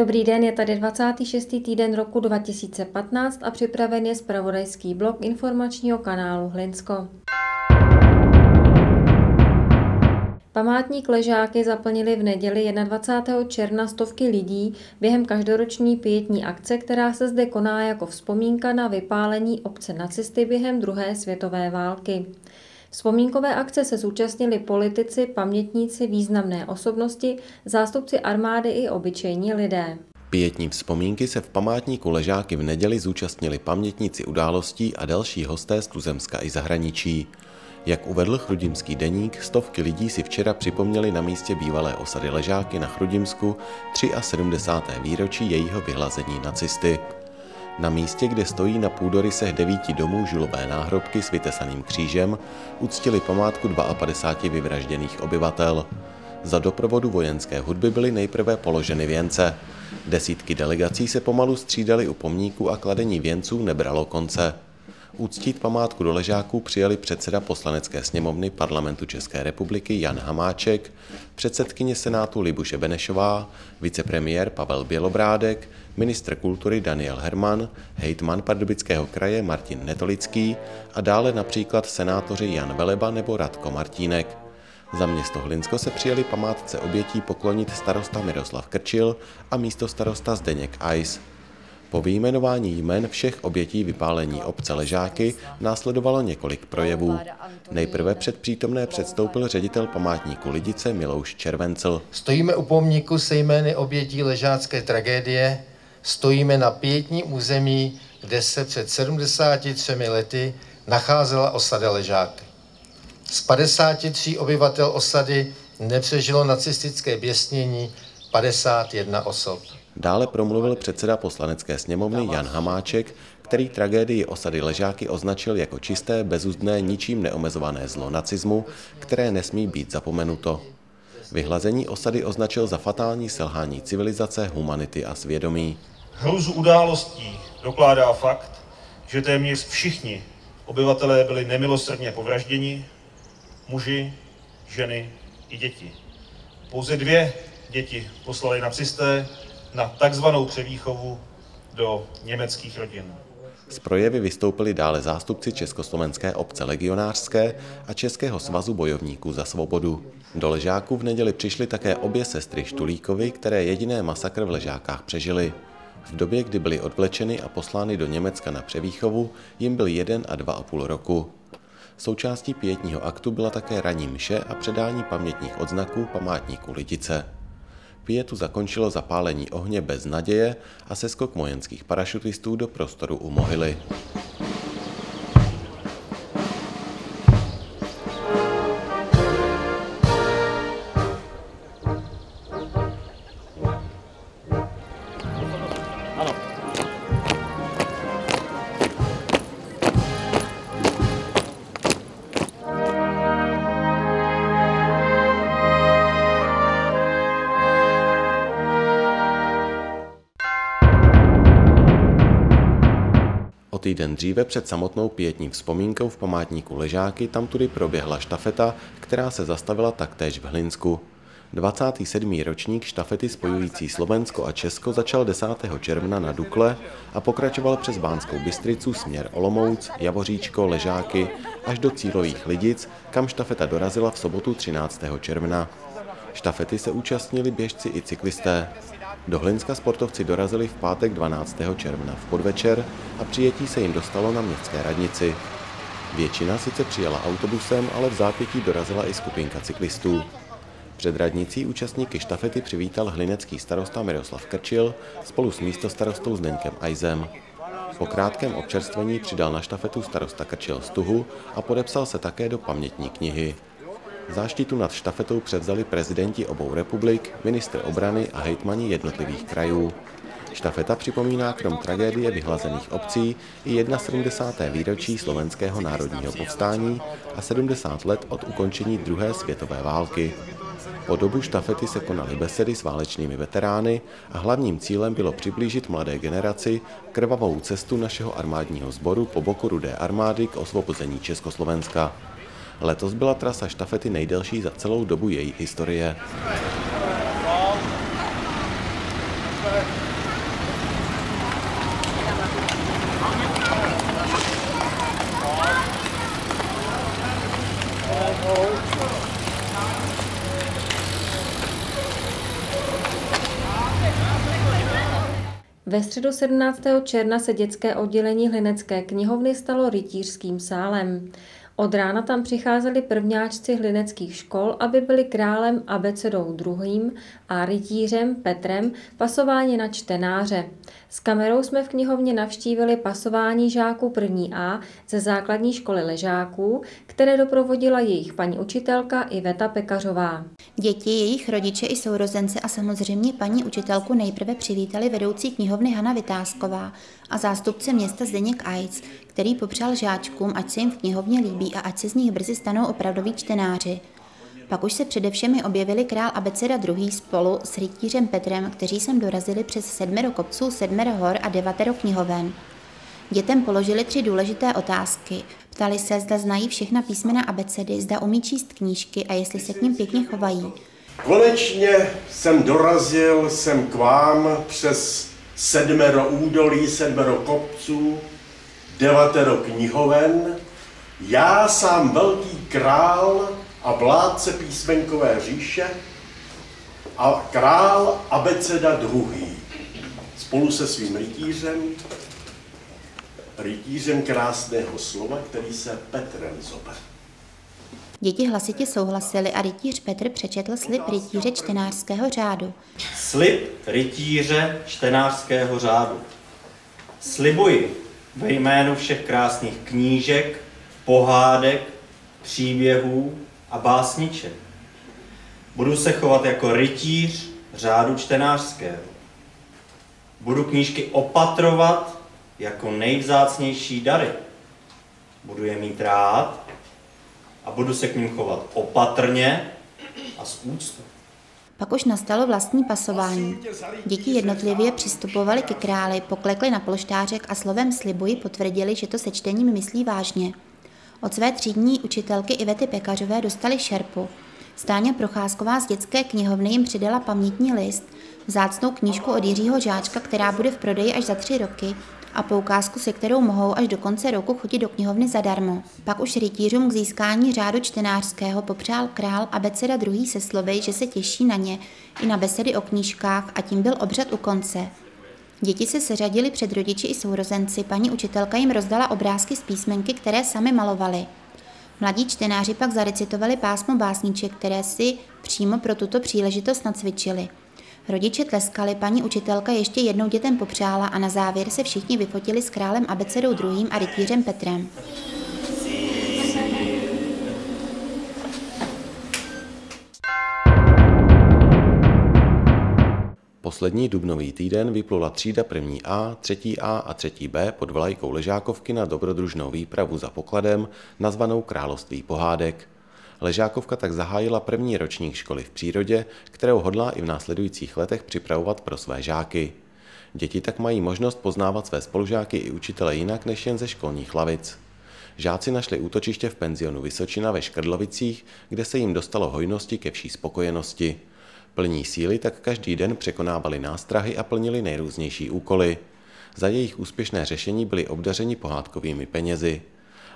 Dobrý den, je tady 26. týden roku 2015 a připraven je spravodajský blok informačního kanálu Hlinsko. Památník Ležáky zaplnili v neděli 21. června stovky lidí během každoroční pětní akce, která se zde koná jako vzpomínka na vypálení obce nacisty během druhé světové války. Vzpomínkové akce se zúčastnili politici, pamětníci, významné osobnosti, zástupci armády i obyčejní lidé. Pětní vzpomínky se v památníku Ležáky v neděli zúčastnili pamětníci událostí a další hosté z tuzemska i zahraničí. Jak uvedl Chrudimský deník, stovky lidí si včera připomněli na místě bývalé osady Ležáky na Chrudimsku 73. výročí jejího vyhlazení nacisty. Na místě, kde stojí na půdorysech devíti domů žulové náhrobky s vytesaným křížem, uctili památku 52 vyvražděných obyvatel. Za doprovodu vojenské hudby byly nejprve položeny věnce. Desítky delegací se pomalu střídaly u pomníku a kladení věnců nebralo konce. Úctít památku do ležáků přijali předseda poslanecké sněmovny parlamentu České republiky Jan Hamáček, předsedkyně senátu Libuše Benešová, vicepremiér Pavel Bělobrádek, ministr kultury Daniel Herman, hejtman pardubického kraje Martin Netolický a dále například senátoři Jan Veleba nebo Radko Martínek. Za město Hlinsko se přijeli památce obětí poklonit starosta Miroslav Krčil a místo starosta Zdeněk Ice. Po vyjmenování jmen všech obětí vypálení obce Ležáky následovalo několik projevů. Nejprve před přítomné předstoupil ředitel památníku Lidice Milouš Červencel. Stojíme u pomníku se jmény obětí ležácké tragédie, stojíme na pětní území, kde se před 73 lety nacházela osada Ležáky. Z 53 obyvatel osady nepřežilo nacistické běsnění 51 osob. Dále promluvil předseda poslanecké sněmovny Jan Hamáček, který tragédii osady Ležáky označil jako čisté, bezuzdné, ničím neomezované zlo nacismu, které nesmí být zapomenuto. Vyhlazení osady označil za fatální selhání civilizace, humanity a svědomí. Hruzu událostí dokládá fakt, že téměř všichni obyvatelé byli nemilosrdně povražděni, muži, ženy i děti. Pouze dvě děti poslali nacisté na takzvanou převýchovu do německých rodin. Z projevy vystoupili dále zástupci Československé obce legionářské a Českého svazu bojovníků za svobodu. Do Ležáků v neděli přišly také obě sestry Štulíkovi, které jediné masakr v Ležákách přežily. V době, kdy byly odvlečeny a poslány do Německa na převýchovu, jim byl jeden a dva a půl roku. Součástí pětního aktu byla také raní mše a předání pamětních odznaků památníku Lidice. Pětu zakončilo zapálení ohně bez naděje a seskok vojenských parašutistů do prostoru u mohyly. Týden dříve před samotnou pětní vzpomínkou v památníku Ležáky tam tudy proběhla štafeta, která se zastavila taktéž v Hlinsku. 27. ročník štafety spojující Slovensko a Česko začal 10. června na Dukle a pokračoval přes Bánskou Bystricu směr Olomouc, Javoříčko, Ležáky až do cílových Lidic, kam štafeta dorazila v sobotu 13. června. Štafety se účastnili běžci i cyklisté. Do Hlinska sportovci dorazili v pátek 12. června v podvečer a přijetí se jim dostalo na městské radnici. Většina sice přijela autobusem, ale v zápětí dorazila i skupinka cyklistů. Před radnicí účastníky štafety přivítal hlinecký starosta Miroslav Krčil spolu s místostarostou Zdeňkem Ajzem. Po krátkém občerstvení přidal na štafetu starosta Krčil stuhu a podepsal se také do pamětní knihy. Záštitu nad štafetou převzali prezidenti obou republik, ministr obrany a hejtmani jednotlivých krajů. Štafeta připomíná krom tragédie vyhlazených obcí i 71. výročí slovenského národního povstání a 70 let od ukončení druhé světové války. Po dobu štafety se konaly besedy s válečnými veterány a hlavním cílem bylo přiblížit mladé generaci krvavou cestu našeho armádního sboru po boku rudé armády k osvobození Československa. Letos byla trasa štafety nejdelší za celou dobu její historie. Ve středu 17. června se dětské oddělení Hlinecké knihovny stalo rytířským sálem. Od rána tam přicházeli prvňáčci hlineckých škol, aby byli králem abecedou druhým a rytířem Petrem pasováni na čtenáře. S kamerou jsme v knihovně navštívili pasování žáků první A ze základní školy ležáků, které doprovodila jejich paní učitelka Iveta Pekařová. Děti, jejich rodiče i sourozence a samozřejmě paní učitelku nejprve přivítali vedoucí knihovny Hana Vytázková a zástupce města Zdeněk Ajc, který popřál žáčkům, ať se jim v knihovně líbí a ať se z nich brzy stanou opravdoví čtenáři. Pak už se především objevili král Abeceda II. spolu s rytířem Petrem, kteří sem dorazili přes sedmero kopců, sedmero hor a devatero knihoven. Dětem položili tři důležité otázky. Ptali se, zda znají všechna písmena abecedy, zda umí číst knížky a jestli se k ním pěkně chovají. Konečně jsem dorazil jsem k vám přes sedmero údolí, sedmero kopců, devatero knihoven. Já sám velký král a vládce písmenkové říše a král Abeceda II. Spolu se svým rytířem, rytířem krásného slova, který se Petrem zobe. Děti hlasitě souhlasili a rytíř Petr přečetl slib rytíře čtenářského řádu. Slib rytíře čtenářského řádu. Slibuji ve jménu všech krásných knížek, pohádek, příběhů a básniček. Budu se chovat jako rytíř řádu čtenářského. Budu knížky opatrovat jako nejvzácnější dary. Budu je mít rád a budu se k ním chovat opatrně a s úctou. Pak už nastalo vlastní pasování. Děti jednotlivě přistupovali ke králi, poklekli na polštářek a slovem slibuji potvrdili, že to se čtením myslí vážně. Od své třídní učitelky Ivety Pekařové dostali šerpu. Stáňa Procházková z dětské knihovny jim přidala pamětní list, vzácnou knížku od Jiřího Žáčka, která bude v prodeji až za tři roky a poukázku, se kterou mohou až do konce roku chodit do knihovny zadarmo. Pak už rytířům k získání řádu čtenářského popřál král Abeceda II. se slovy, že se těší na ně i na besedy o knížkách a tím byl obřad u konce. Děti se seřadili před rodiči i sourozenci, paní učitelka jim rozdala obrázky z písmenky, které sami malovali. Mladí čtenáři pak zarecitovali pásmo básniček, které si přímo pro tuto příležitost nacvičili. Rodiče tleskali, paní učitelka ještě jednou dětem popřála a na závěr se všichni vyfotili s králem Abecedou II. a rytířem Petrem. Poslední dubnový týden vyplula třída první A, třetí A a třetí B pod vlajkou Ležákovky na dobrodružnou výpravu za pokladem, nazvanou Království pohádek. Ležákovka tak zahájila první ročník školy v přírodě, kterou hodlá i v následujících letech připravovat pro své žáky. Děti tak mají možnost poznávat své spolužáky i učitele jinak než jen ze školních lavic. Žáci našli útočiště v penzionu Vysočina ve Škrdlovicích, kde se jim dostalo hojnosti ke vší spokojenosti. Plní síly tak každý den překonávali nástrahy a plnili nejrůznější úkoly. Za jejich úspěšné řešení byli obdařeni pohádkovými penězi.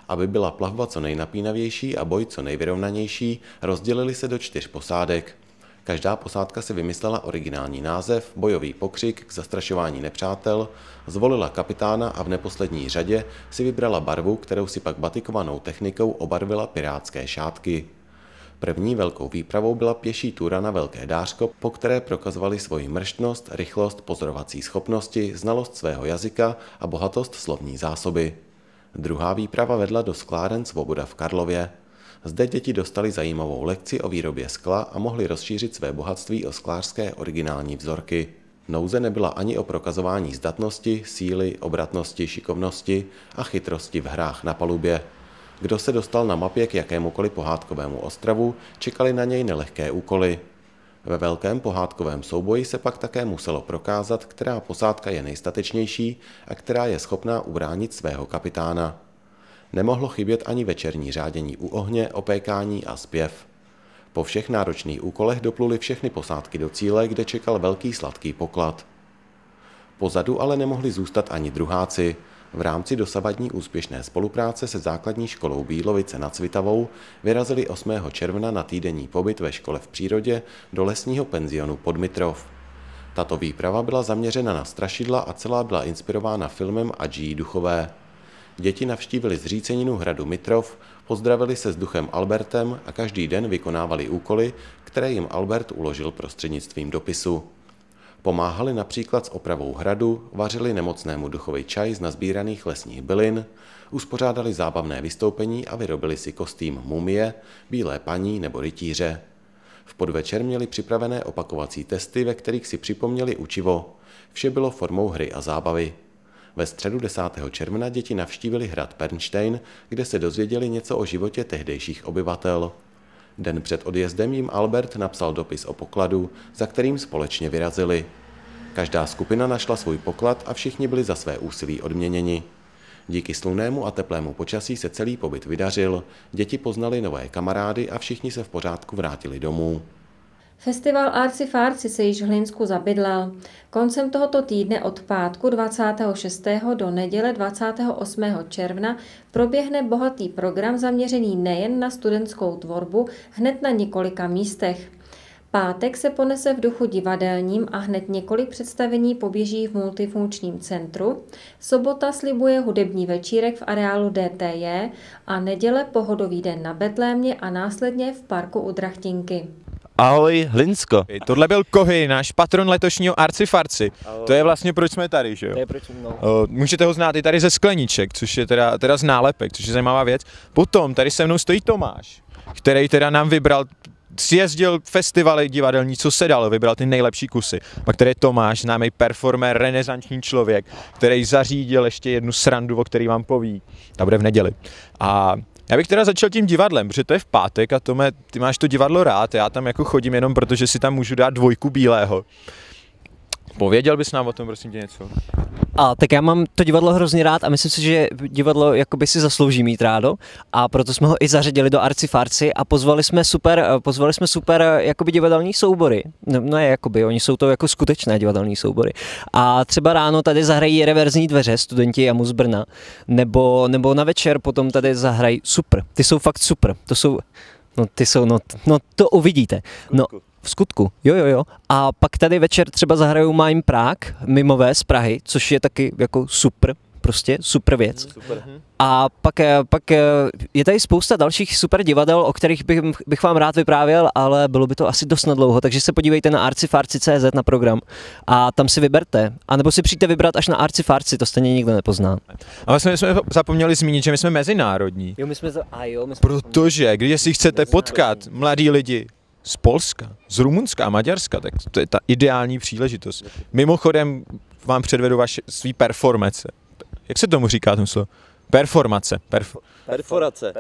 Aby byla plavba co nejnapínavější a boj co nejvyrovnanější, rozdělili se do čtyř posádek. Každá posádka si vymyslela originální název, bojový pokřik k zastrašování nepřátel, zvolila kapitána a v neposlední řadě si vybrala barvu, kterou si pak batikovanou technikou obarvila pirátské šátky. První velkou výpravou byla pěší túra na Velké dářko, po které prokazovali svoji mrštnost, rychlost, pozorovací schopnosti, znalost svého jazyka a bohatost slovní zásoby. Druhá výprava vedla do skláren Svoboda v Karlově. Zde děti dostali zajímavou lekci o výrobě skla a mohli rozšířit své bohatství o sklářské originální vzorky. Nouze nebyla ani o prokazování zdatnosti, síly, obratnosti, šikovnosti a chytrosti v hrách na palubě. Kdo se dostal na mapě k jakémukoliv pohádkovému ostravu, čekali na něj nelehké úkoly. Ve velkém pohádkovém souboji se pak také muselo prokázat, která posádka je nejstatečnější a která je schopná ubránit svého kapitána. Nemohlo chybět ani večerní řádění u ohně, opékání a zpěv. Po všech náročných úkolech dopluli všechny posádky do cíle, kde čekal velký sladký poklad. Pozadu ale nemohli zůstat ani druháci. V rámci dosavadní úspěšné spolupráce se základní školou Bílovice nad Svitavou vyrazili 8. června na týdenní pobyt ve škole v přírodě do lesního penzionu Podmitrov. Tato výprava byla zaměřena na strašidla a celá byla inspirována filmem Adží Duchové. Děti navštívili zříceninu hradu Mitrov, pozdravili se s duchem Albertem a každý den vykonávali úkoly, které jim Albert uložil prostřednictvím dopisu. Pomáhali například s opravou hradu, vařili nemocnému duchovi čaj z nazbíraných lesních bylin, uspořádali zábavné vystoupení a vyrobili si kostým mumie, bílé paní nebo rytíře. V podvečer měli připravené opakovací testy, ve kterých si připomněli učivo. Vše bylo formou hry a zábavy. Ve středu 10. června děti navštívili hrad Pernstein, kde se dozvěděli něco o životě tehdejších obyvatel. Den před odjezdem jim Albert napsal dopis o pokladu, za kterým společně vyrazili. Každá skupina našla svůj poklad a všichni byli za své úsilí odměněni. Díky slunnému a teplému počasí se celý pobyt vydařil, děti poznali nové kamarády a všichni se v pořádku vrátili domů. Festival Arci Farci se již v Hlinsku zabydlel. Koncem tohoto týdne od pátku 26. do neděle 28. června proběhne bohatý program zaměřený nejen na studentskou tvorbu hned na několika místech. Pátek se ponese v duchu divadelním a hned několik představení poběží v multifunkčním centru. Sobota slibuje hudební večírek v areálu DTJ a neděle pohodový den na Betlémě a následně v parku u Drachtinky. Ahoj Hlinsko. Tohle byl Kohy, náš patron letošního Arcifarci. To je vlastně proč jsme tady, že jo? To je proč, no. Můžete ho znát i tady ze Skleniček, což je teda, teda z nálepek, což je zajímavá věc. Potom tady se mnou stojí Tomáš, který teda nám vybral sjezdil festivaly divadelní, co se dalo, vybral ty nejlepší kusy. Pak tady je Tomáš, známý performer, renesanční člověk, který zařídil ještě jednu srandu, o který vám poví. Ta bude v neděli. A já bych teda začal tím divadlem, protože to je v pátek a Tome, ty máš to divadlo rád, já tam jako chodím jenom proto, že si tam můžu dát dvojku bílého. Pověděl bys nám o tom, prosím tě, něco? A tak já mám to divadlo hrozně rád a myslím si, že divadlo jakoby si zaslouží mít rádo a proto jsme ho i zařadili do Arci Farci a pozvali jsme super, pozvali jsme super jakoby divadelní soubory. No, no je jakoby, oni jsou to jako skutečné divadelní soubory. A třeba ráno tady zahrají reverzní dveře studenti Jamu z Brna, nebo, nebo na večer potom tady zahrají super. Ty jsou fakt super. To jsou, no ty jsou, no, no to uvidíte. No, v skutku, jo, jo, jo. A pak tady večer třeba zahrajou Mime Prague, mimové z Prahy, což je taky jako super, prostě super věc. Super. A pak, eh, pak eh, je tady spousta dalších super divadel, o kterých bych, bych vám rád vyprávěl, ale bylo by to asi dost na dlouho, takže se podívejte na arcifarci.cz na program a tam si vyberte. A nebo si přijďte vybrat až na arcifarci, to stejně nikdo nepozná. A vlastně jsme zapomněli zmínit, že my jsme mezinárodní. Jo, my jsme, a jo, my jsme Protože, když si chcete potkat mladí lidi, z Polska, z Rumunska a Maďarska, tak to je ta ideální příležitost. Mimochodem vám předvedu vaše svý performace. Jak se tomu říká tomu slovo? Performace. Perf- Perforace.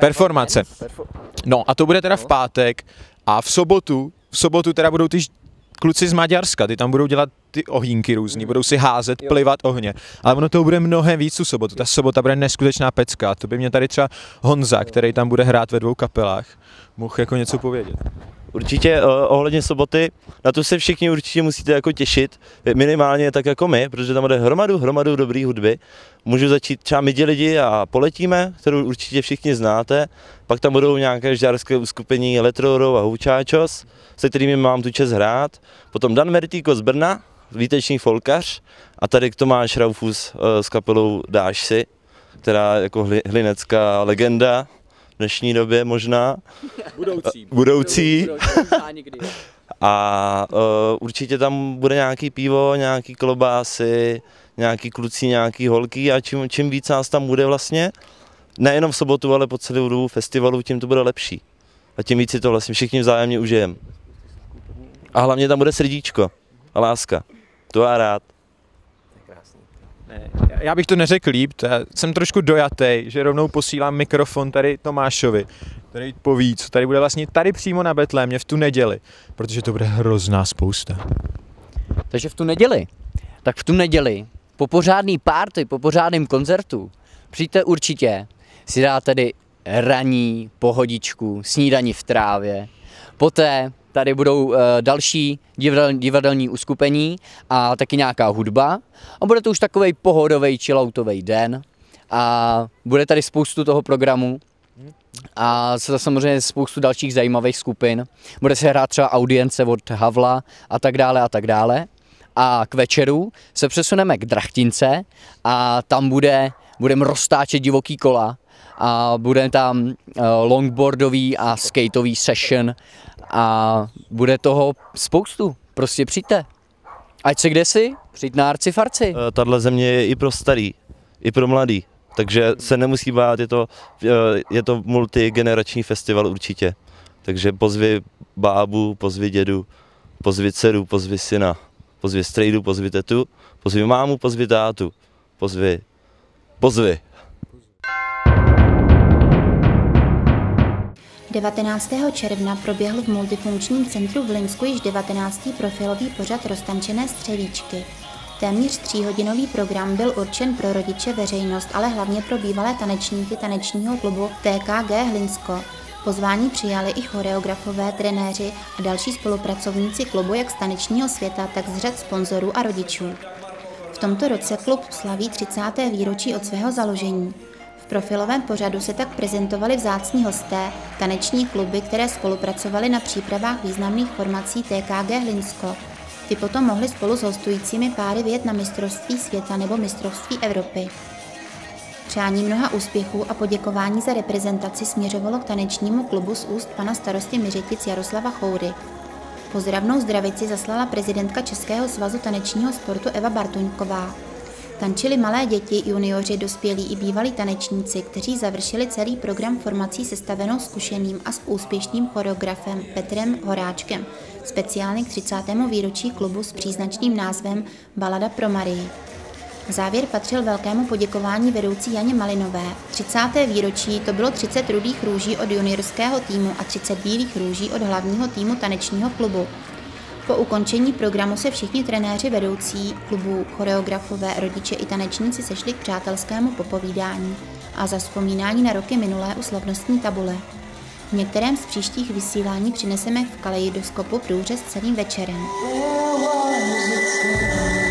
Performace. No a to bude teda v pátek a v sobotu, v sobotu teda budou ty kluci z Maďarska, ty tam budou dělat ty ohýnky různý, budou si házet, plivat ohně. Ale ono to bude mnohem víc tu sobotu. Ta sobota bude neskutečná pecka. To by mě tady třeba Honza, který tam bude hrát ve dvou kapelách, mohl jako něco povědět. Určitě uh, ohledně soboty, na to se všichni určitě musíte jako těšit, minimálně tak jako my, protože tam bude hromadu, hromadu dobrý hudby. Můžu začít třeba my lidi a poletíme, kterou určitě všichni znáte. Pak tam budou nějaké žďárské uskupení Letroro a Houčáčos, se kterými mám tu čest hrát. Potom Dan Mertíko z Brna, výtečný folkař a tady Tomáš Raufus uh, s kapelou Dáš si, která jako hlinecká legenda, dnešní době možná. Budoucí. Budoucí. A uh, určitě tam bude nějaký pivo, nějaký klobásy, nějaký kluci, nějaký holky a čím, čím víc nás tam bude vlastně, nejenom v sobotu, ale po celou dobu festivalu, tím to bude lepší. A tím víc si to vlastně všichni vzájemně užijem. A hlavně tam bude srdíčko a láska. To já rád. Ne, já bych to neřekl líp, já jsem trošku dojatý, že rovnou posílám mikrofon tady Tomášovi, který poví, co tady bude vlastně tady přímo na Betlémě v tu neděli, protože to bude hrozná spousta. Takže v tu neděli, tak v tu neděli, po pořádný party, po pořádném koncertu, přijďte určitě si dát tedy raní pohodičku, snídaní v trávě, poté tady budou uh, další divadel, divadelní uskupení a taky nějaká hudba. A bude to už takový pohodový, chilloutový den. A bude tady spoustu toho programu. A samozřejmě spoustu dalších zajímavých skupin. Bude se hrát třeba audience od Havla a tak dále a tak dále. A k večeru se přesuneme k Drachtince a tam bude, budeme roztáčet divoký kola a bude tam eh, longboardový a skateový session a bude toho spoustu. Prostě přijďte. Ať se kde si, přijď na Arci Farci. Eh, Tahle země je i pro starý, i pro mladý, takže se nemusí bát, je to, eh, je to multigenerační festival určitě. Takže pozvi bábu, pozvi dědu, pozvi dceru, pozvi syna, pozvi strejdu, pozvi tetu, pozvi mámu, pozvi tátu, pozvi, pozvi. 19. června proběhl v multifunkčním centru v Linsku již 19. profilový pořad Roztančené střevíčky. Téměř tříhodinový program byl určen pro rodiče, veřejnost, ale hlavně pro bývalé tanečníky tanečního klubu TKG Hlinsko. Pozvání přijali i choreografové, trenéři a další spolupracovníci klubu jak z tanečního světa, tak z řad sponzorů a rodičů. V tomto roce klub slaví 30. výročí od svého založení. Profilovém pořadu se tak prezentovali vzácní hosté, taneční kluby, které spolupracovaly na přípravách významných formací TKG Hlinsko. Ty potom mohly spolu s hostujícími páry vyjet na mistrovství světa nebo mistrovství Evropy. Přání mnoha úspěchů a poděkování za reprezentaci směřovalo k tanečnímu klubu z úst pana starosty Miřetic Jaroslava Choury. Pozdravnou zdravici zaslala prezidentka Českého svazu tanečního sportu Eva Bartoňková. Tančili malé děti, junioři, dospělí i bývalí tanečníci, kteří završili celý program formací sestavenou zkušeným a s úspěšným choreografem Petrem Horáčkem, speciálně k 30. výročí klubu s příznačným názvem Balada pro Marii. Závěr patřil velkému poděkování vedoucí Janě Malinové. 30. výročí to bylo 30 rudých růží od juniorského týmu a 30 bílých růží od hlavního týmu tanečního klubu. Po ukončení programu se všichni trenéři vedoucí klubů, choreografové, rodiče i tanečníci sešli k přátelskému popovídání a za vzpomínání na roky minulé u slavnostní tabule. V některém z příštích vysílání přineseme v kaleidoskopu průřez celým večerem. V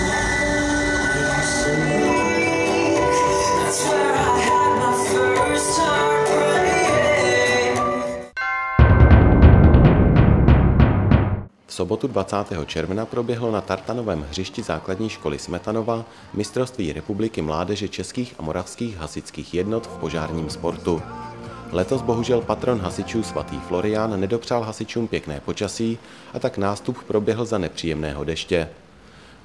sobotu 20. června proběhlo na Tartanovém hřišti základní školy Smetanova mistrovství republiky mládeže českých a moravských hasičských jednot v požárním sportu. Letos bohužel patron hasičů svatý Florián nedopřál hasičům pěkné počasí a tak nástup proběhl za nepříjemného deště.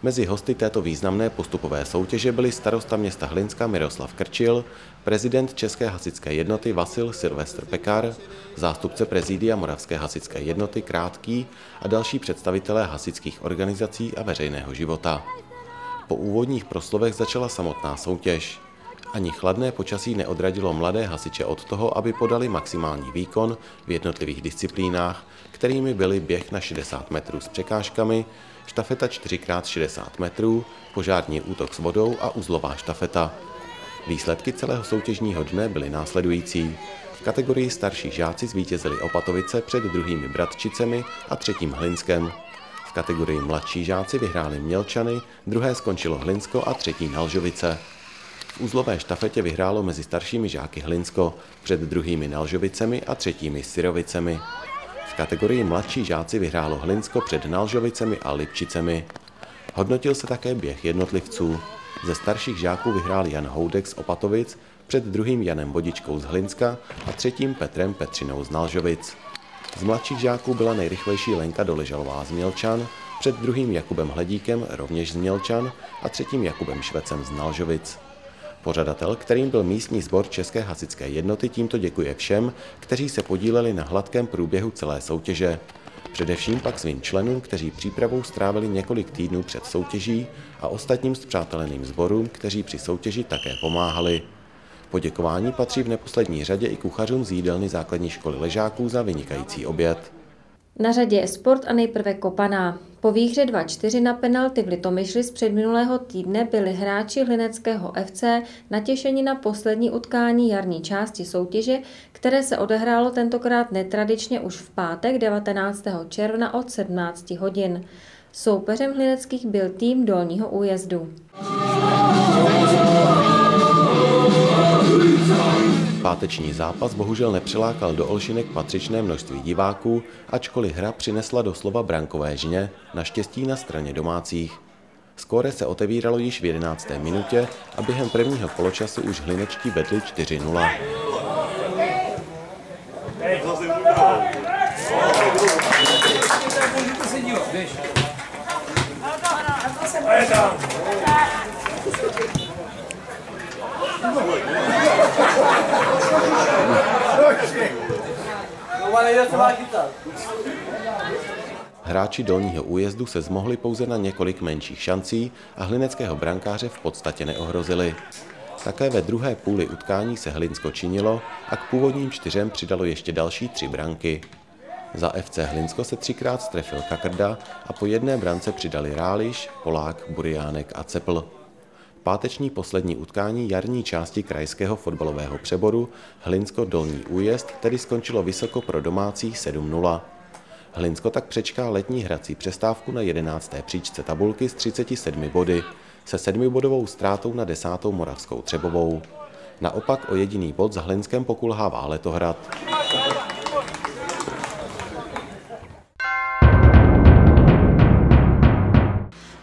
Mezi hosty této významné postupové soutěže byli starosta města Hlinska Miroslav Krčil, prezident České hasičské jednoty Vasil Silvestr Pekar, zástupce prezídia Moravské hasičské jednoty Krátký a další představitelé hasičských organizací a veřejného života. Po úvodních proslovech začala samotná soutěž. Ani chladné počasí neodradilo mladé hasiče od toho, aby podali maximální výkon v jednotlivých disciplínách, kterými byly běh na 60 metrů s překážkami, štafeta 4x60 metrů, požární útok s vodou a uzlová štafeta. Výsledky celého soutěžního dne byly následující. V kategorii starší žáci zvítězili Opatovice před druhými Bratčicemi a třetím Hlinskem. V kategorii mladší žáci vyhráli Mělčany, druhé skončilo Hlinsko a třetí Nalžovice. V uzlové štafetě vyhrálo mezi staršími žáky Hlinsko, před druhými Nalžovicemi a třetími Syrovicemi. V kategorii mladší žáci vyhrálo Hlinsko před Nalžovicemi a Lipčicemi. Hodnotil se také běh jednotlivců. Ze starších žáků vyhrál Jan Houdek z Opatovic, před druhým Janem Vodičkou z Hlinska a třetím Petrem Petřinou z Nalžovic. Z mladších žáků byla nejrychlejší Lenka Doležalová z Mělčan, před druhým Jakubem Hledíkem rovněž z Mělčan a třetím Jakubem Švecem z Nalžovic. Pořadatel, kterým byl místní sbor České hasičské jednoty, tímto děkuje všem, kteří se podíleli na hladkém průběhu celé soutěže. Především pak svým členům, kteří přípravou strávili několik týdnů před soutěží a ostatním zpřáteleným sborům, kteří při soutěži také pomáhali. Poděkování patří v neposlední řadě i kuchařům z jídelny základní školy ležáků za vynikající oběd. Na řadě je sport a nejprve kopaná. Po výhře 2-4 na penalty v Litomyšli z předminulého týdne byli hráči Hlineckého FC natěšeni na poslední utkání jarní části soutěže, které se odehrálo tentokrát netradičně už v pátek 19. června od 17 hodin. Soupeřem Hlineckých byl tým Dolního újezdu. Páteční zápas bohužel nepřilákal do Olšinek patřičné množství diváků, ačkoliv hra přinesla doslova brankové žně, naštěstí na straně domácích. Skóre se otevíralo již v 11. minutě a během prvního poločasu už hlinečtí vedli 4-0. Hráči dolního újezdu se zmohli pouze na několik menších šancí a hlineckého brankáře v podstatě neohrozili. Také ve druhé půli utkání se Hlinsko činilo a k původním čtyřem přidalo ještě další tři branky. Za FC Hlinsko se třikrát strefil Kakrda a po jedné brance přidali Ráliš, Polák, Buriánek a Cepl. Páteční poslední utkání jarní části krajského fotbalového přeboru Hlinsko Dolní újezd tedy skončilo vysoko pro domácích 7-0. Hlinsko tak přečká letní hrací přestávku na 11. příčce tabulky s 37 body, se sedmibodovou ztrátou na desátou Moravskou Třebovou. Naopak o jediný bod za Hlinskem pokulhává Letohrad.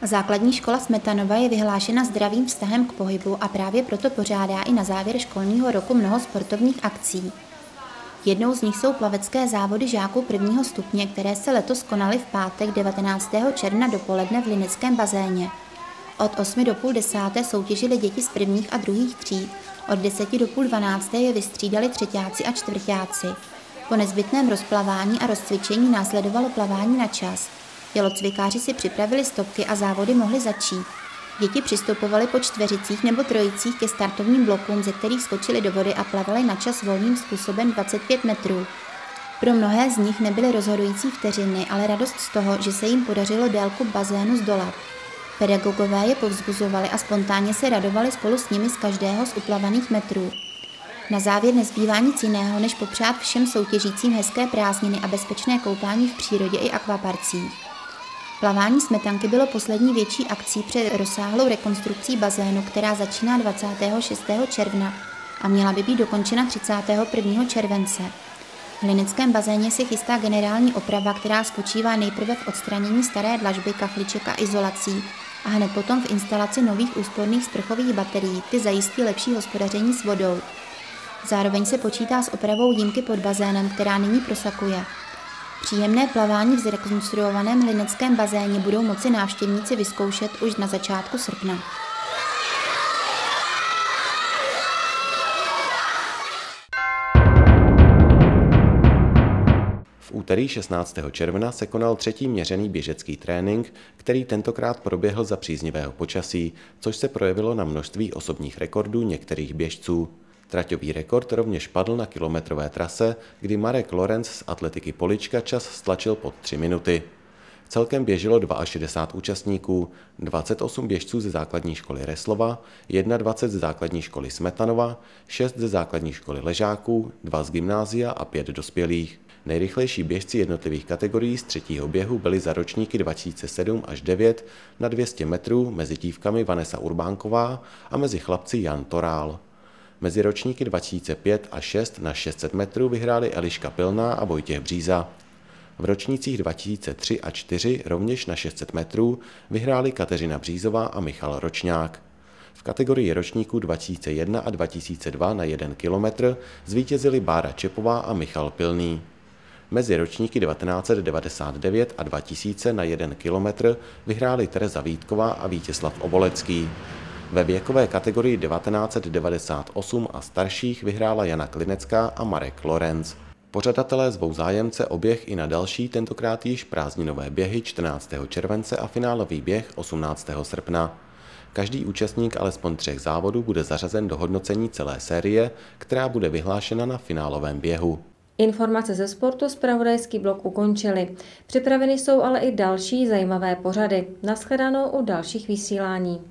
Základní škola Smetanova je vyhlášena zdravým vztahem k pohybu a právě proto pořádá i na závěr školního roku mnoho sportovních akcí. Jednou z nich jsou plavecké závody žáků prvního stupně, které se letos konaly v pátek 19. června dopoledne v Lineckém bazéně. Od 8 do půl desáté soutěžili děti z prvních a druhých tříd, od 10 do půl dvanácté je vystřídali třetíáci a čtvrtáci. Po nezbytném rozplavání a rozcvičení následovalo plavání na čas – Tělocvikáři si připravili stopky a závody mohly začít. Děti přistupovaly po čtveřicích nebo trojicích ke startovním blokům, ze kterých skočili do vody a plavali na čas volným způsobem 25 metrů. Pro mnohé z nich nebyly rozhodující vteřiny, ale radost z toho, že se jim podařilo délku bazénu zdolat. Pedagogové je povzbuzovali a spontánně se radovali spolu s nimi z každého z uplavaných metrů. Na závěr nezbývá nic jiného, než popřát všem soutěžícím hezké prázdniny a bezpečné koupání v přírodě i akvaparcích. Plavání smetanky bylo poslední větší akcí před rozsáhlou rekonstrukcí bazénu, která začíná 26. června a měla by být dokončena 31. července. V Hlineckém bazéně se chystá generální oprava, která spočívá nejprve v odstranění staré dlažby, kachliček a izolací a hned potom v instalaci nových úsporných sprchových baterií, ty zajistí lepší hospodaření s vodou. Zároveň se počítá s opravou jímky pod bazénem, která nyní prosakuje. Příjemné plavání v zrekonstruovaném hlineckém bazéně budou moci návštěvníci vyzkoušet už na začátku srpna. V úterý 16. června se konal třetí měřený běžecký trénink, který tentokrát proběhl za příznivého počasí, což se projevilo na množství osobních rekordů některých běžců. Traťový rekord rovněž padl na kilometrové trase, kdy Marek Lorenz z atletiky Polička čas stlačil pod 3 minuty. Celkem běželo 62 účastníků, 28 běžců ze základní školy Reslova, 21 ze základní školy Smetanova, 6 ze základní školy Ležáků, 2 z gymnázia a 5 dospělých. Nejrychlejší běžci jednotlivých kategorií z třetího běhu byli za ročníky 2007 až 9 na 200 metrů mezi dívkami Vanessa Urbánková a mezi chlapci Jan Torál. Mezi ročníky 2005 a 6 na 600 metrů vyhráli Eliška Pilná a Vojtěch Bříza. V ročnících 2003 a 4 rovněž na 600 metrů vyhráli Kateřina Břízová a Michal Ročňák. V kategorii ročníků 2001 a 2002 na 1 kilometr zvítězili Bára Čepová a Michal Pilný. Mezi ročníky 1999 a 2000 na 1 kilometr vyhráli Tereza Vítková a Vítězslav Obolecký. Ve věkové kategorii 1998 a starších vyhrála Jana Klinecká a Marek Lorenz. Pořadatelé zvou zájemce oběh i na další, tentokrát již prázdninové běhy 14. července a finálový běh 18. srpna. Každý účastník alespoň třech závodů bude zařazen do hodnocení celé série, která bude vyhlášena na finálovém běhu. Informace ze sportu zpravodajský blok ukončily. Připraveny jsou ale i další zajímavé pořady. Naschledanou u dalších vysílání.